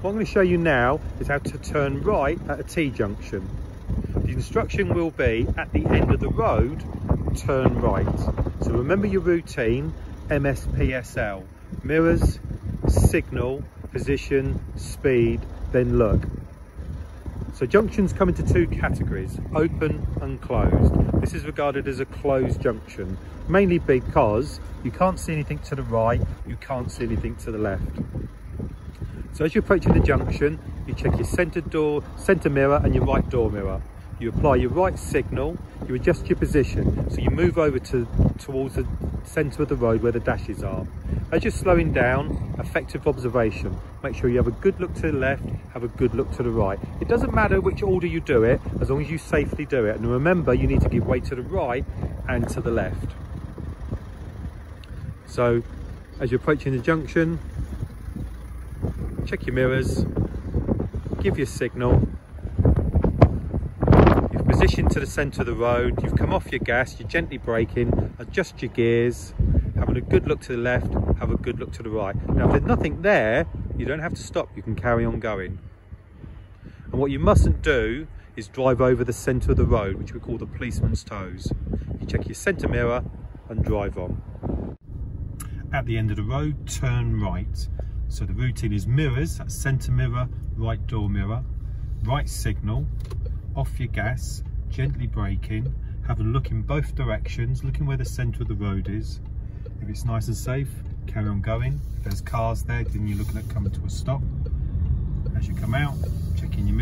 What I'm going to show you now is how to turn right at a T-junction. The instruction will be at the end of the road, turn right. So remember your routine, MSPSL, mirrors, signal, position, speed, then look. So junctions come into two categories, open and closed. This is regarded as a closed junction, mainly because you can't see anything to the right, you can't see anything to the left. So as you're approaching the junction, you check your centre door, centre mirror and your right door mirror. You apply your right signal, you adjust your position, so you move over to towards the centre of the road where the dashes are. As you're slowing down, effective observation. Make sure you have a good look to the left, have a good look to the right. It doesn't matter which order you do it, as long as you safely do it. And remember, you need to give way to the right and to the left. So, as you're approaching the junction, check your mirrors, give your signal, you've positioned to the centre of the road, you've come off your gas, you're gently braking, adjust your gears, having a good look to the left, have a good look to the right. Now if there's nothing there, you don't have to stop, you can carry on going. And what you mustn't do is drive over the centre of the road, which we call the policeman's toes. You check your centre mirror and drive on. At the end of the road, turn right. So the routine is mirrors, that's centre mirror, right door mirror, right signal, off your gas, gently braking, have a look in both directions, looking where the centre of the road is. If it's nice and safe, carry on going. If there's cars there, then you're looking at coming to a stop. As you come out, checking your